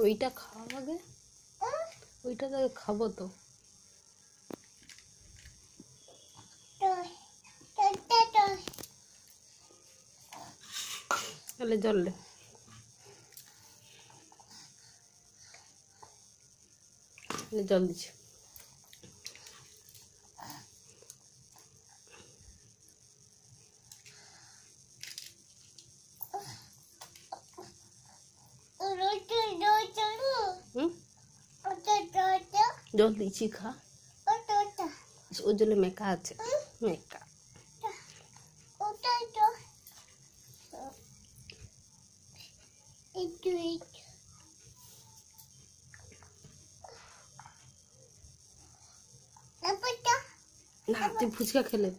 ওইটা খাওয়া আগে? ওইটা তো খাব তো। তাহলে জল দে। জল দিচ্ছি। জল দিচ্ছি খা ওর জন্য মেকা আছে মেকা না তুই ফুচকা খেলে